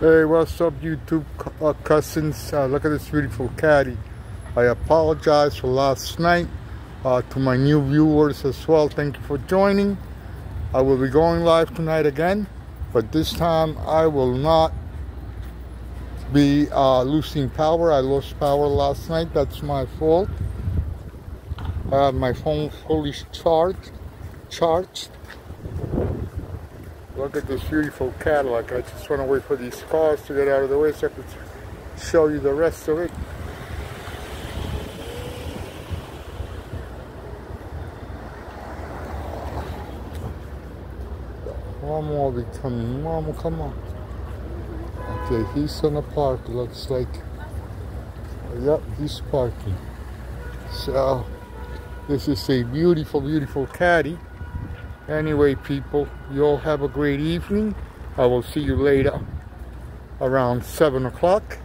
Hey, what's up, YouTube uh, cousins? Uh, look at this beautiful caddy. I apologize for last night uh, to my new viewers as well. Thank you for joining. I will be going live tonight again, but this time I will not be uh, losing power. I lost power last night. That's my fault. I have my phone fully charged. Charged. Look at this beautiful Cadillac. I just want to wait for these cars to get out of the way so I can show you the rest of it. Mom will be coming. Mom, come on. Okay, he's gonna park, looks like. Yep, he's parking. So, this is a beautiful, beautiful caddy. Anyway, people, you all have a great evening. I will see you later around 7 o'clock.